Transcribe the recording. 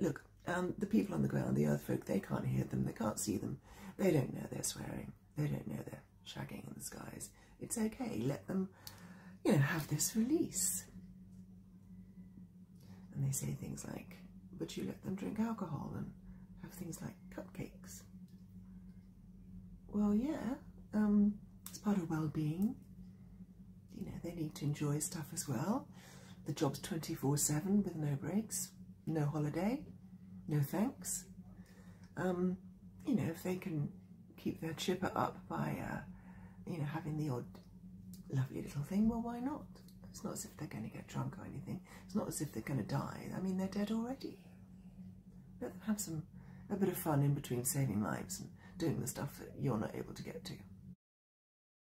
look, um, the people on the ground, the earth folk, they can't hear them, they can't see them, they don't know they're swearing, they don't know they're shagging in the skies. It's okay, let them, you know, have this release. And they say things like, but you let them drink alcohol and have things like cupcakes. Well, yeah, um, it's part of well-being. You know, they need to enjoy stuff as well. The job's 24-7 with no breaks, no holiday, no thanks. Um, you know, if they can keep their chipper up by, uh, you know, having the odd lovely little thing, well, why not? It's not as if they're going to get drunk or anything. It's not as if they're going to die. I mean, they're dead already. Let them have some, a bit of fun in between saving lives and doing the stuff that you're not able to get to.